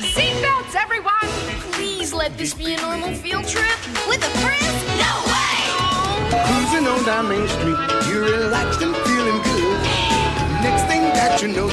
Seatbelts, everyone! Please let this be a normal field trip. With a friend? No way! Cruising on down Main Street, you're relaxed and feeling good. Next thing that you know,